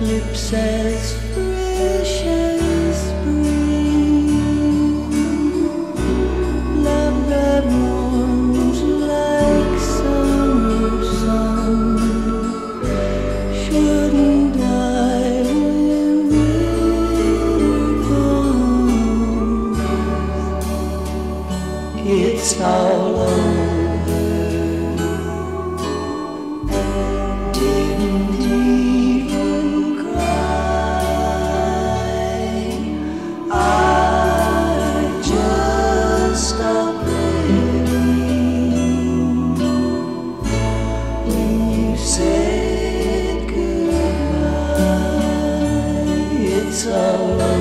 Lips as fresh as love that warms like summer sun. Shouldn't. It's all over. Said goodbye. It's all